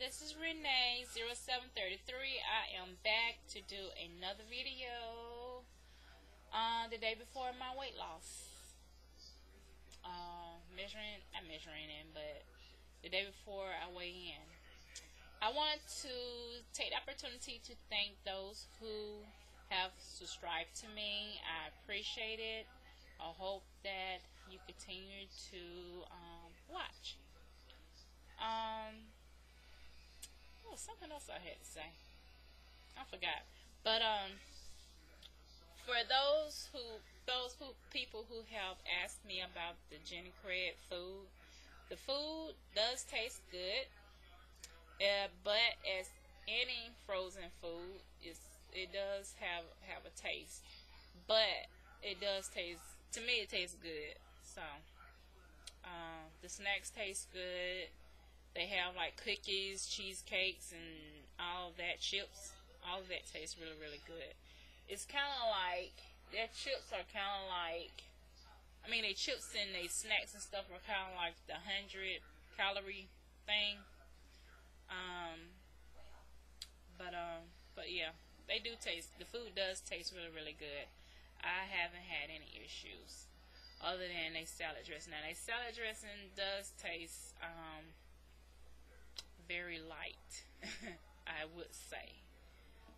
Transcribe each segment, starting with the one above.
this is Renee0733. I am back to do another video uh, the day before my weight loss. Uh, measuring, I'm measuring in, but the day before I weigh in. I want to take the opportunity to thank those who have subscribed to me. I appreciate it. I hope that you continue to um, watch. Um, oh, something else I had to say. I forgot. But um, for those who those who people who have asked me about the Jenny Craig food, the food does taste good. Uh, but as any frozen food, is it does have have a taste, but it does taste to me it tastes good. So um, the snacks taste good. They have like cookies, cheesecakes, and all that chips. All of that tastes really, really good. It's kind of like their chips are kind of like. I mean, their chips and their snacks and stuff are kind of like the hundred calorie thing. Um, but um, but yeah, they do taste. The food does taste really, really good. I haven't had any issues other than a salad dressing. Now, a salad dressing does taste um, very light, I would say.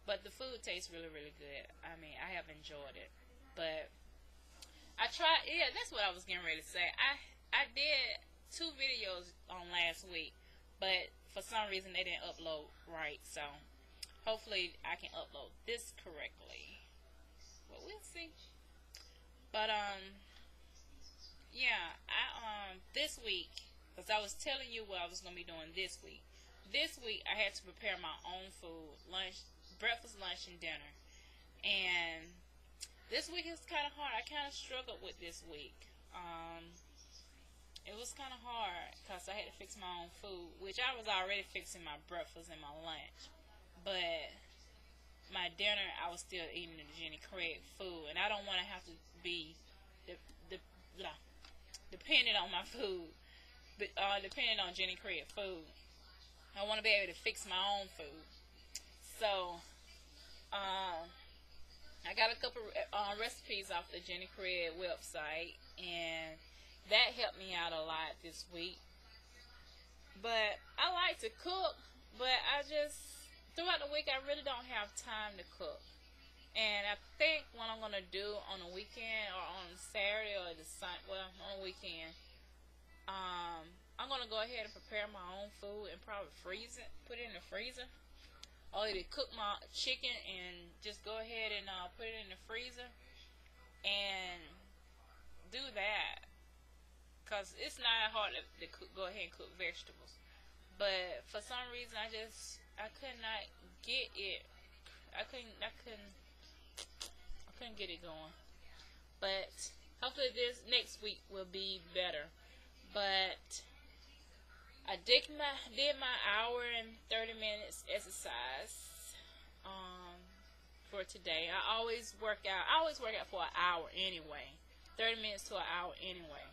But the food tastes really, really good. I mean, I have enjoyed it. But I tried, yeah, that's what I was getting ready to say. I, I did two videos on last week, but for some reason they didn't upload right. So hopefully I can upload this correctly. But we'll see. But, um, yeah, I, um, this week, because I was telling you what I was going to be doing this week this week I had to prepare my own food, lunch, breakfast, lunch, and dinner. And this week is kind of hard. I kind of struggled with this week. Um, it was kind of hard because I had to fix my own food, which I was already fixing my breakfast and my lunch. But my dinner, I was still eating the Jenny Craig food, and I don't want to have to be the the blah, dependent on my food, but uh, dependent on Jenny Craig food. I want to be able to fix my own food. So, um, I got a couple uh, recipes off the Jenny Craig website, and that helped me out a lot this week. But I like to cook, but I just throughout the week I really don't have time to cook. And I think what I'm gonna do on the weekend or on Saturday or the sun, well, on the weekend, um, I'm gonna go ahead and prepare my own food and probably freeze it, put it in the freezer. Or either cook my chicken and just go ahead and uh, put it in the freezer and do that. Cause it's not hard to, to cook, go ahead and cook vegetables, but for some reason I just I could not get it. I couldn't. I couldn't. I couldn't get it going. But hopefully this next week will be better. But I did my did my hour and thirty minutes exercise um, for today. I always work out. I always work out for an hour anyway, thirty minutes to an hour anyway.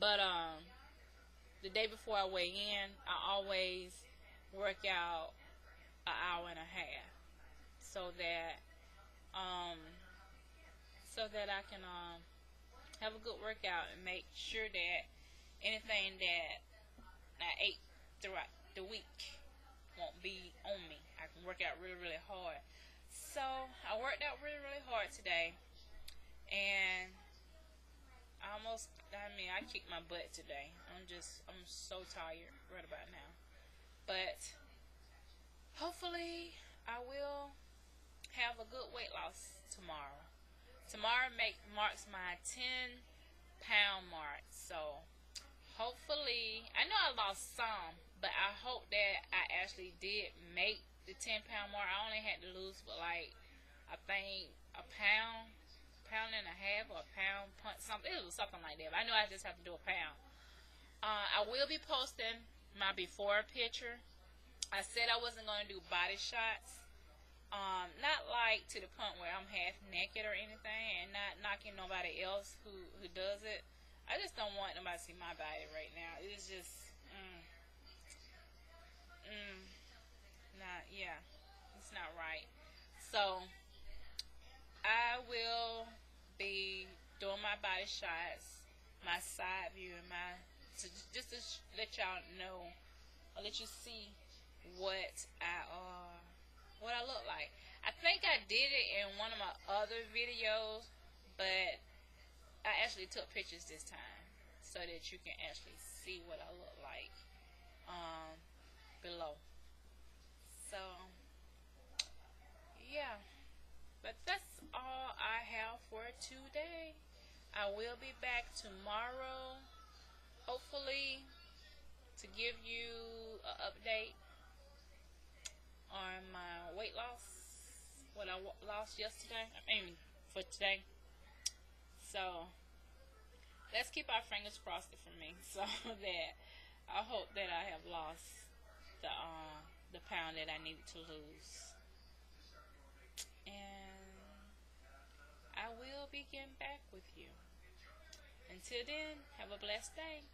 But um, the day before I weigh in, I always work out an hour and a half, so that um, so that I can um, have a good workout and make sure that anything that I ate throughout the week won't be on me. I can work out really, really hard. So I worked out really, really hard today, and I almost. I mean, I kicked my butt today. I'm just. I'm so tired right about now, but hopefully I will have a good weight loss tomorrow. Tomorrow make marks my 10 pound mark. So hopefully, I know I lost some, but I hope that I actually did make the 10 pound mark. I only had to lose, but like, I think a pound, pound and a half, or a pound, something. It was something like that. But I know I just have to do a pound. Uh, I will be posting my before picture. I said I wasn't going to do body shots. Um, not like to the point where I'm half naked or anything, and not knocking nobody else who who does it. I just don't want nobody to see my body right now. It's just, mm, yeah, it's not right. So I will be doing my body shots, my side view, and my to, just to let y'all know, or let you see what I uh what I look like. I think I did it in one of my other videos, but actually took pictures this time so that you can actually see what I look like um, below. So, yeah. But that's all I have for today. I will be back tomorrow, hopefully, to give you an update on my weight loss, what I lost yesterday, I mean, for today. So, let's keep our fingers crossed for me so that I hope that I have lost the uh, the pound that I needed to lose. And I will be getting back with you. Until then, have a blessed day.